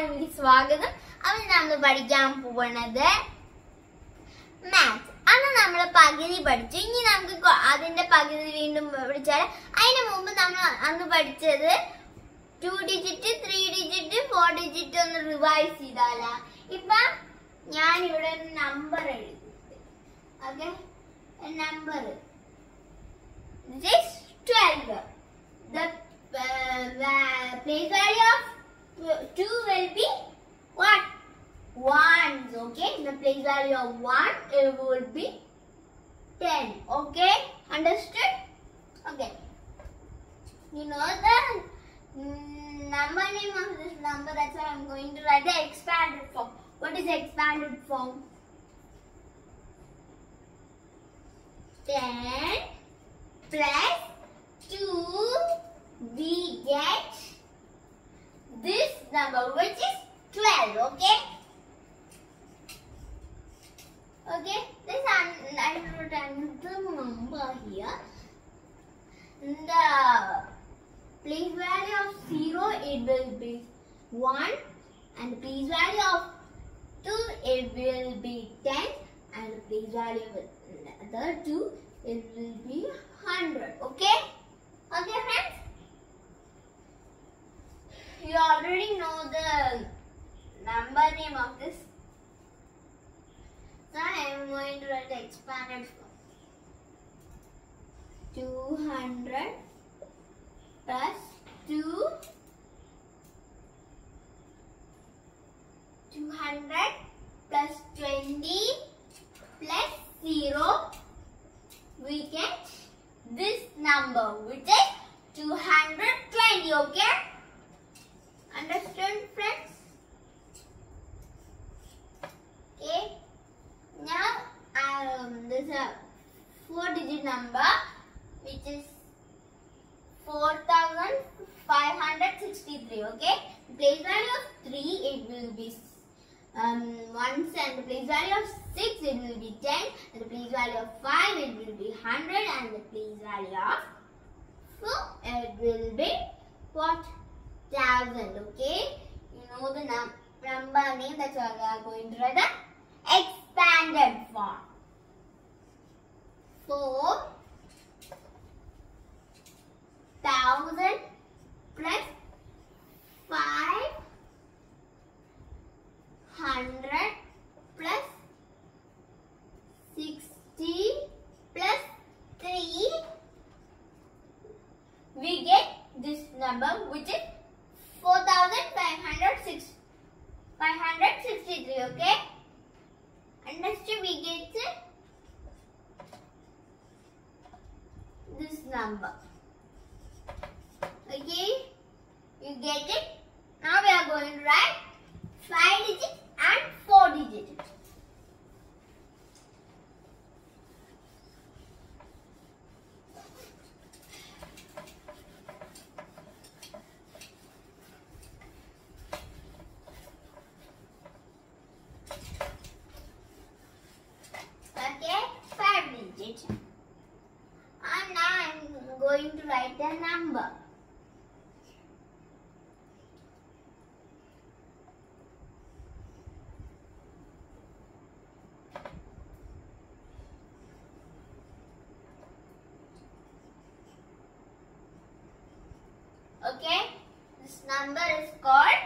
ചാനലിലേക്ക് സ്വാഗതം. അവൻ നമ്മൾ പഠിക്കാൻ പോണത് മാത്സ് അന്ന് നമ്മൾ പകുതി പഠിച്ചു. ഇനി നമുക്ക് അതിന്റെ പകുതി വീണ്ടും പഠിച്ചാൽ അതിന് മുമ്പ് നമ്മൾ അന്ന് പഠിച്ചത് two digit three digit four digit ഒന്ന് റിവൈസ് ചെയ്താല. ഇപ്പൊ ഞാൻ ഇവിടെ ഒരു നമ്പർ എഴുതി okay number 12 place value va- place value of uh, 2 will be what ones okay? The place value of 1 it would be 10 okay? Understood? Okay. You know the number name of this number that's why i'm going to write the expanded form. What is the expanded form? 10 plus 2 we get number which is 12 okay? Okay this un- I wrote another number here. The place value of 0 it will be 1 and the place value of 2 it will be 10 and the place value of the other 2 it will be 100 okay? Okay friends you already know the number name of this. So I am going to write expanded form 200 plus 2 200 plus 20 plus 0 we get this number which is 220 okay understood friends? Okay. Now um this is a four digit number which is 4563 okay? Place value of 3 it will be um, once and the place value of 6 it will be 10 and the place value of 5 it will be 100 and the place value of 4 it will be what 1000 okay? You know the num- number name that's why we are going to write the expanded form. 4 thousand plus 5 hundred plus sixty plus three, we get this number which is four thousand five hundred six five hundred sixty three. Okay, understood? We get this number. Okay, you get it? Now we are going to write five digit and four digit. Okay, five digit. And now I'm going to write the number. Okay, this number is called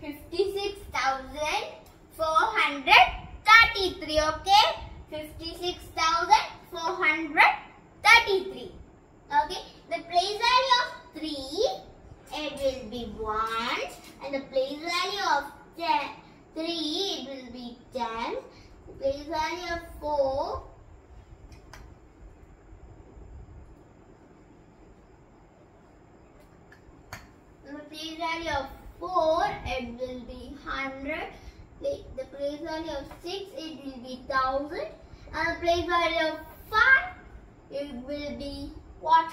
56,433. Okay, 56,433. Okay, the place value of 3 it will be 1 and the place value of 10, 3 it will be 10. The place value of 4 the place value of 4 it will be 100 Pla- the place value of 6 it will be 1000 and the place value of 5 it will be what?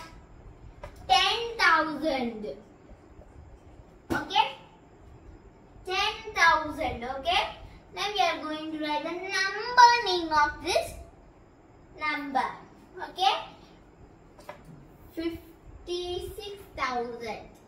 10000 okay? 10000 okay? Now we are going to write the number name of this number okay? 56000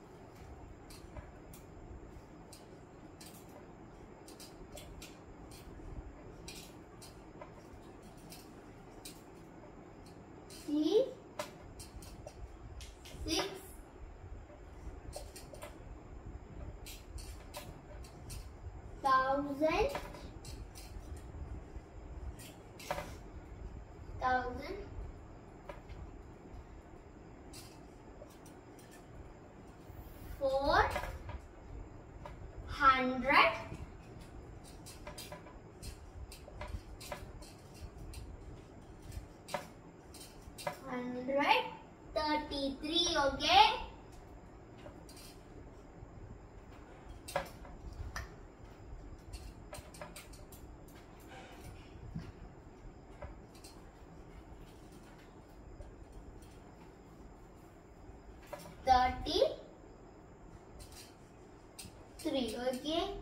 Okay.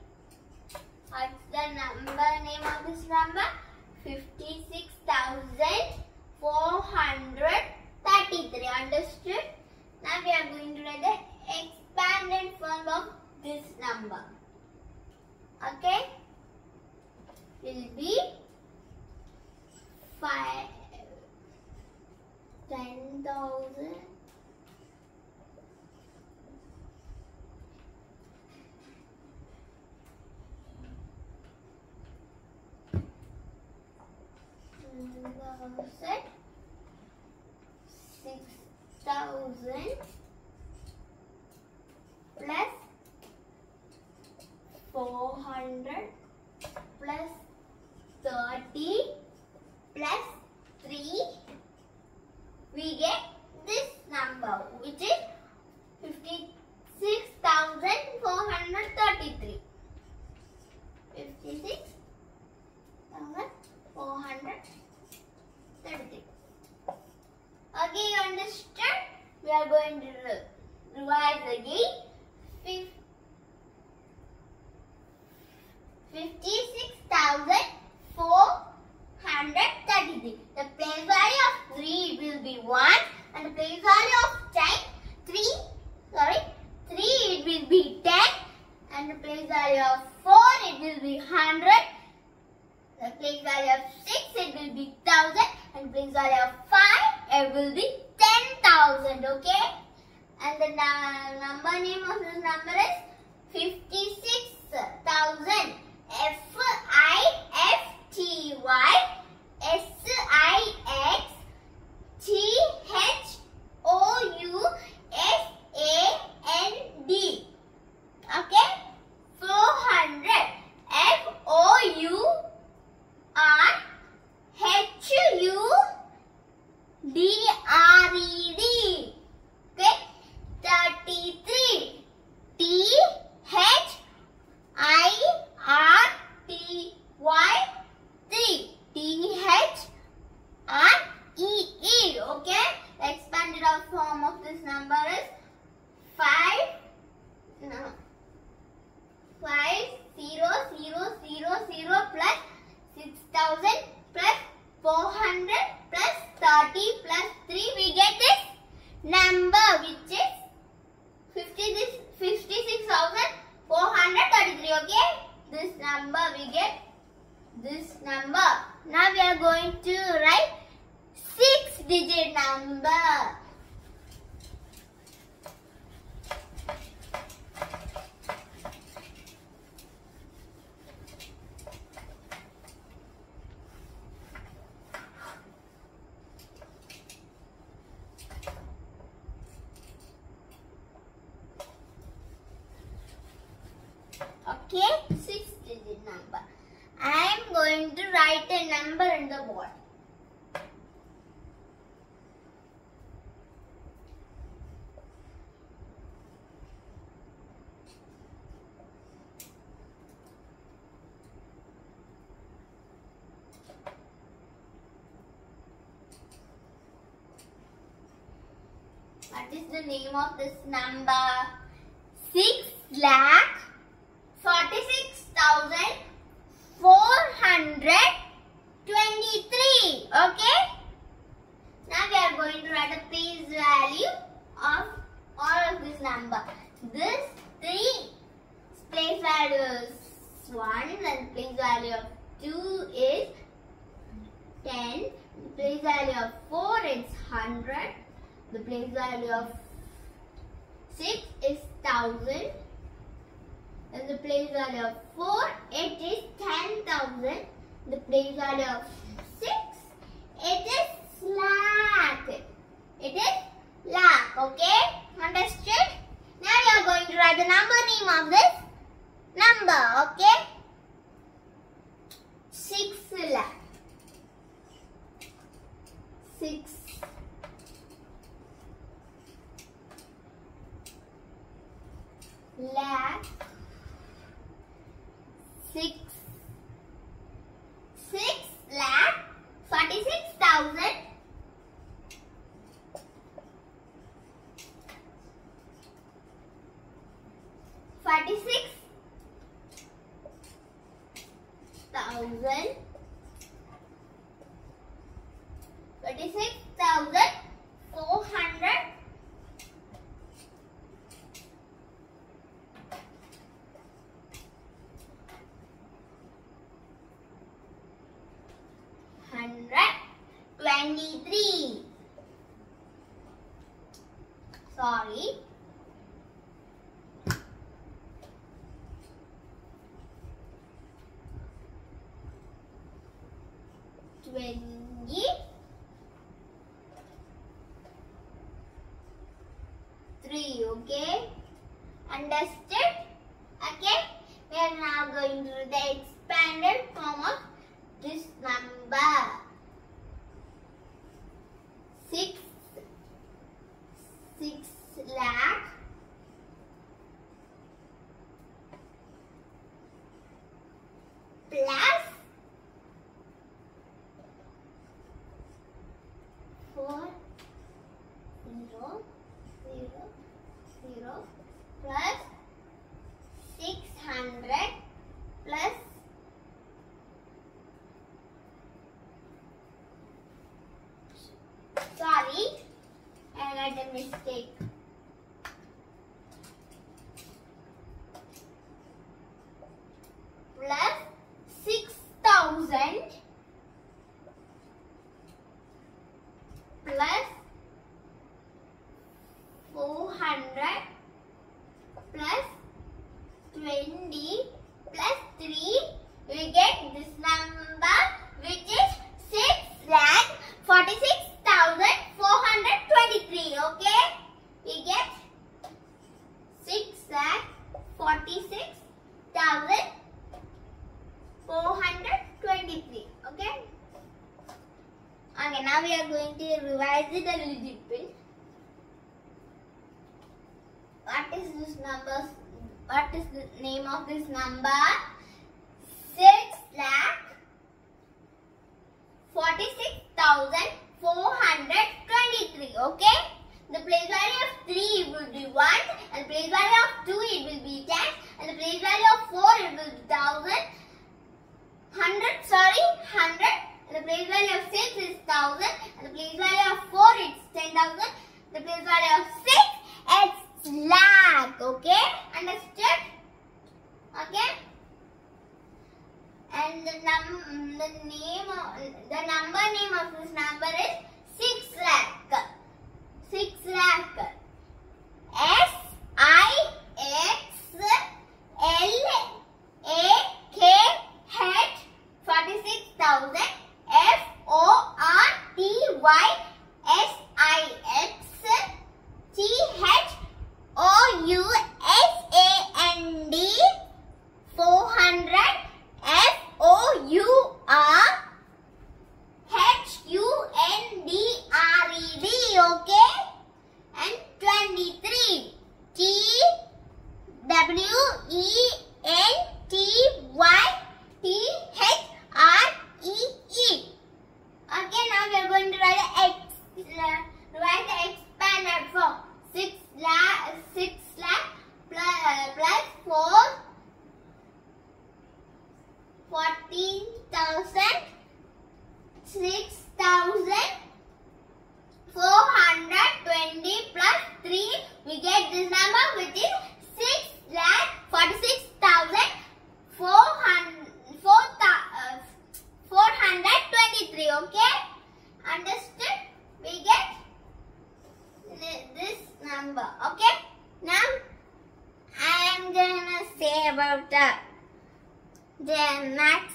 What's the number name of this number? 56,433. Understood? Now we are going to write the expanded form of this number. Okay? Will be 5 10,000 sunset, 6,000 plus 400 plus 30 plus this number. Now we are going to write 6 digit number going to write a number in the board. What is the name of this number? 6 lakh 46,000 123. Okay? Now we are going to write a place value of all of this number. This three place value is 1 and place value of 2 is 10. The place value of 4 is 100. The place value of 6 is 1000. And the place value of 4 it is 10,000. The place order of 6. It is slack. It is lakh. Okay? Understood? Now you are going to write the number name of this number. Okay? 6 lakh. 6 lakh. 6 Sorry. Twenty. Three, okay? Understood? Okay? We are now going to the expanded form of this number. Six, six lakh. Plus four zero zero zero plus six hundred plus Sorry, I got a mistake. Plus six thousand plus four hundred plus twenty plus three. We get this number, which is six lakh forty six thousand four hundred twenty three. Okay, we get six lakh forty six thousand four hundred twenty three. Okay. Okay, now we are going to revise it a little bit. What is this number? What is the name of this number? Six lakh forty-six thousand four hundred twenty-three. Okay. The place value of three will be one, and the place value of two it will be ten, and the place value of four it will be thousand. Hundred, sorry, hundred. And the place value of six is thousand, and the place value of four is ten thousand. The place value of six is lakh. Okay, understood? Okay. And the the name of the number name of this number is six lakh. Six lakh. Okay, now I'm gonna say about the, the max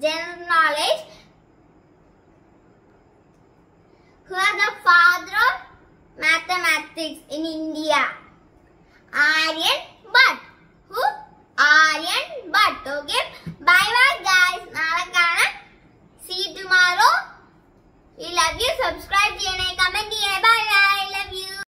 general knowledge. Who are the father of mathematics in India? Aryan Bhatt. Who? Aryabhata. Okay. Bye bye guys. Nalakana. See you tomorrow. We love you. Subscribe, DNA, comment, DNA. Bye bye. Love you.